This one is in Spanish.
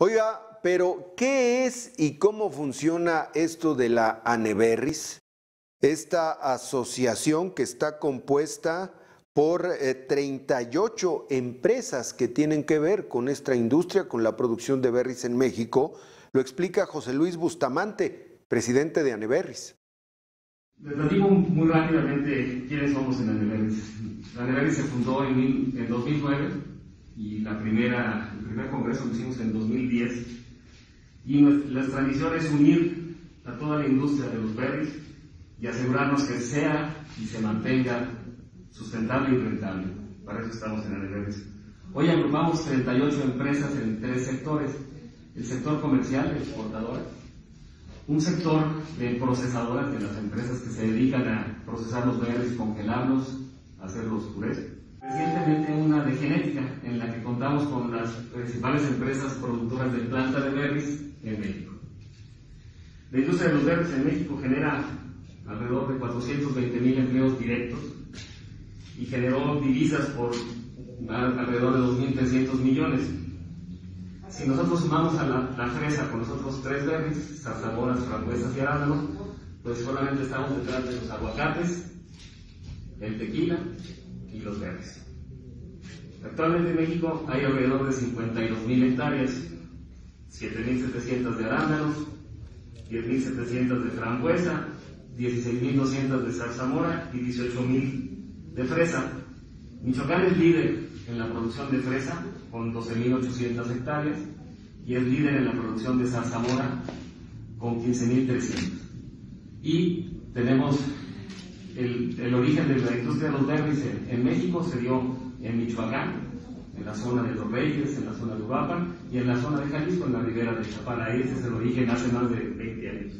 Oiga, pero ¿qué es y cómo funciona esto de la Aneberris? Esta asociación que está compuesta por 38 eh, empresas que tienen que ver con esta industria, con la producción de berries en México, lo explica José Luis Bustamante, presidente de Aneberris. Les digo muy rápidamente quiénes somos en Aneberris. Aneberris se fundó en, en 2009 y la primera, el primer congreso lo hicimos en 2010. Y nuestra misión es unir a toda la industria de los berries y asegurarnos que sea y se mantenga sustentable y rentable. Para eso estamos en Aneberris. Hoy agrupamos 38 empresas en tres sectores. El sector comercial, exportador, un sector de procesadoras de las empresas que se dedican a procesar los berries, congelarlos, hacerlos purés Recientemente genética en la que contamos con las principales empresas productoras de planta de berries en México. La industria de los berries en México genera alrededor de 420 mil empleos directos y generó divisas por alrededor de 2.300 millones. Si nosotros sumamos a la, fresa con los otros tres berries, zarzamoras, frambuesas y arándanos, pues solamente estamos detrás de los aguacates, el tequila y los verdes. Actualmente en México hay alrededor de 52.000 hectáreas, 7.700 de arándanos, 10.700 de frambuesa, 16.200 de zarzamora y 18.000 de fresa. Michoacán es líder en la producción de fresa con 12.800 hectáreas y es líder en la producción de zarzamora con 15.300. Y tenemos el, origen de la industria de los berries en, México se dio en Michoacán, en la zona de Los Reyes, en la zona de Uruapan y en la zona de Jalisco, en la ribera de Chapala. Ese es el origen hace más de 20 años.